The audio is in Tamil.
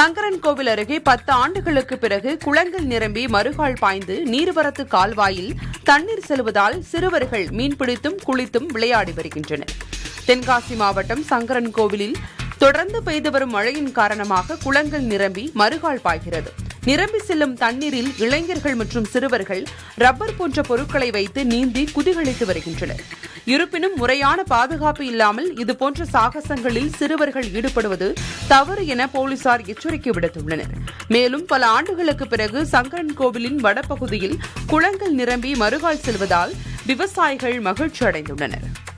சங்கரன் கோவில் அருகே பத்து ஆண்டுகளுக்கு பிறகு குளங்கள் நிரம்பி மறுகால் பாய்ந்து நீர்வரத்து கால்வாயில் தண்ணீர் செல்வதால் சிறுவர்கள் மீன்பிடித்தும் குளித்தும் விளையாடி வருகின்றனர். தென்காசி மாவட்டம் சங்கரன் கோவிலில் தொடர்ந்து பெய்து வரும் மழையின் காரணமாக குளங்கள் நிரம்பி மறுகால் பாய்கிறது. நிரம்பி செல்லும் தண்ணீரில் இளைஞர்கள் மற்றும் சிறுவர்கள் ரப்பர் போன்ற பொருட்களை வைத்து நீந்தி குதிகளித்து வருகின்றனர். இருப்பினும் முறையான பாதுகாப்பு இல்லாமல் இதுபோன்ற சாகசங்களில் சிறுவர்கள் ஈடுபடுவது தவறு என போலீசார் எச்சரிக்கை விடுத்துள்ளனர். மேலும் பல ஆண்டுகளுக்கு பிறகு சங்கரன் கோவிலின் வடபகுதியில் குளங்கள் நிரம்பி மறுகால் செல்வதால் விவசாயிகள் மகிழ்ச்சி அடைந்துள்ளனர்